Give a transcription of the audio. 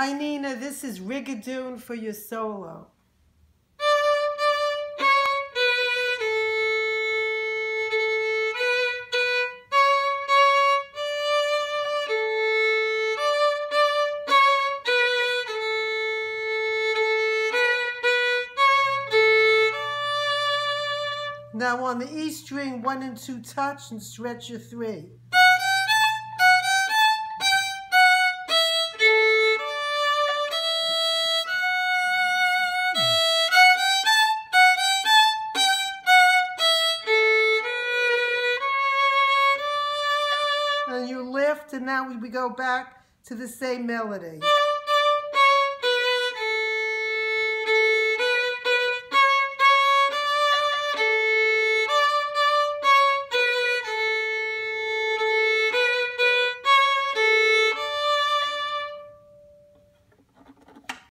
Hi Nina, this is Rigadoon for your solo. Now on the E string, one and two touch and stretch your three. And you lift, and now we go back to the same melody.